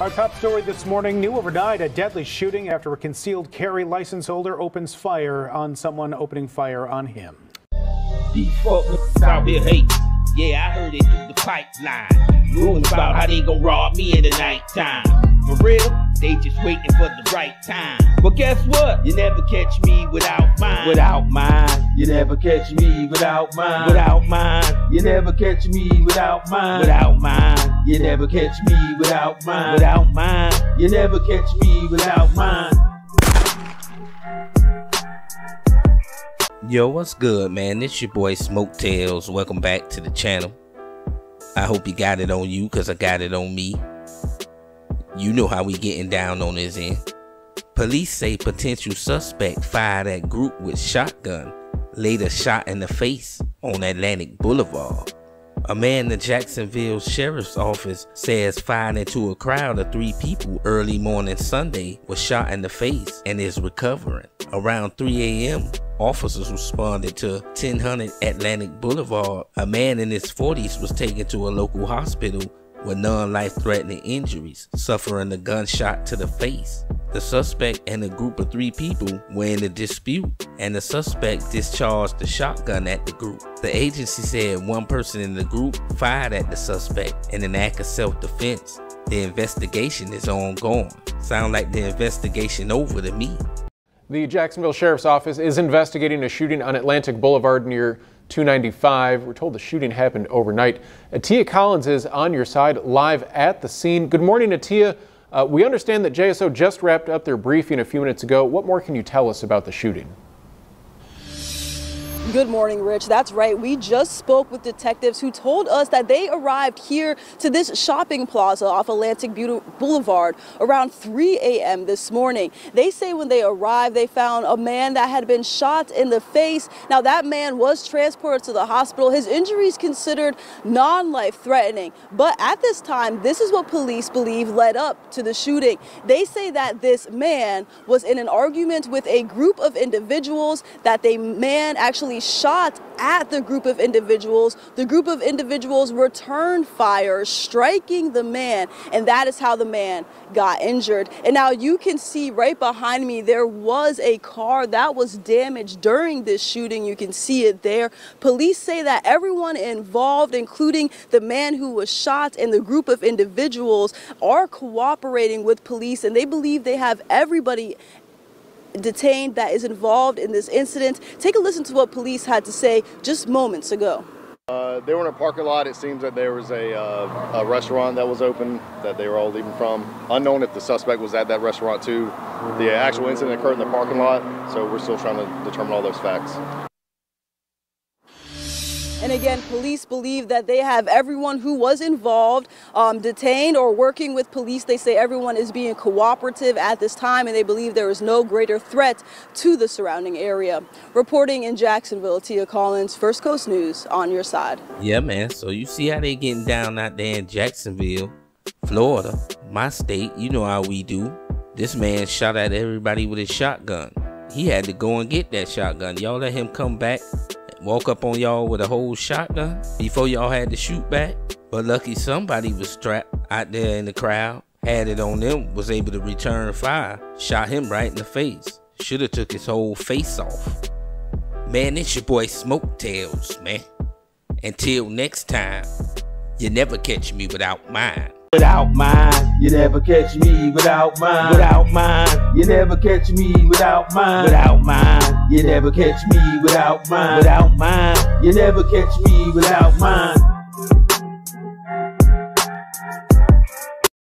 Our top story this morning new overnight a deadly shooting after a concealed carry license holder opens fire on someone opening fire on him. Here hate. Yeah, I heard it through the pipeline. About how they rob me in the nighttime. For real, they just waiting for the right time. But guess what? You never catch me without mine. Without mine. You never catch me without mine. Without mine. You never catch me without mine. Without mine. You never catch me without mine. Without mine. You never catch me without mine. Yo, what's good, man? It's your boy Smoke Tales. Welcome back to the channel. I hope you got it on you, cause I got it on me. You know how we getting down on this end. Police say potential suspect fired at group with shotgun, later shot in the face on Atlantic Boulevard. A man in the Jacksonville Sheriff's Office says fired into a crowd of three people early morning Sunday was shot in the face and is recovering. Around 3 a.m., officers responded to 1000 Atlantic Boulevard. A man in his 40s was taken to a local hospital with non-life threatening injuries, suffering a gunshot to the face. The suspect and a group of three people were in a dispute, and the suspect discharged the shotgun at the group. The agency said one person in the group fired at the suspect in an act of self-defense. The investigation is ongoing. Sound like the investigation over to me. The Jacksonville Sheriff's Office is investigating a shooting on Atlantic Boulevard near 295. We're told the shooting happened overnight. Atia Collins is on your side live at the scene. Good morning, Atia. Uh, we understand that JSO just wrapped up their briefing a few minutes ago. What more can you tell us about the shooting? Good morning, Rich. That's right. We just spoke with detectives who told us that they arrived here to this shopping plaza off Atlantic Boulevard around 3 a.m. this morning. They say when they arrived, they found a man that had been shot in the face. Now, that man was transported to the hospital. His injuries considered non-life threatening. But at this time, this is what police believe led up to the shooting. They say that this man was in an argument with a group of individuals, that the man actually shot at the group of individuals. The group of individuals returned fire, striking the man, and that is how the man got injured. And now you can see right behind me, there was a car that was damaged during this shooting. You can see it there. Police say that everyone involved, including the man who was shot and the group of individuals, are cooperating with police, and they believe they have everybody detained that is involved in this incident. Take a listen to what police had to say just moments ago. Uh, they were in a parking lot. It seems that there was a, uh, a, restaurant that was open that they were all leaving from. Unknown if the suspect was at that restaurant too. The actual incident occurred in the parking lot, so we're still trying to determine all those facts. And again, police believe that they have everyone who was involved um, detained or working with police. They say everyone is being cooperative at this time and they believe there is no greater threat to the surrounding area. Reporting in Jacksonville, Tia Collins, First Coast News on your side. Yeah, man. So you see how they getting down out there in Jacksonville, Florida, my state. You know how we do. This man shot at everybody with his shotgun. He had to go and get that shotgun. Y'all let him come back walk up on y'all with a whole shotgun before y'all had to shoot back. But lucky somebody was strapped out there in the crowd, had it on them, was able to return fire, shot him right in the face. Shoulda took his whole face off. Man, it's your boy Smoke Tales, man. Until next time, you never catch me without mine. Without mine, you never catch me without mine. Without mine, you never catch me without mine. Without mine, you never catch me without mine. Without mine, you never catch me without mine.